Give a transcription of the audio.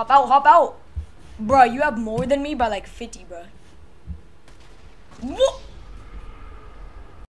Hop out, hop out. Bro, you have more than me by like 50, bro.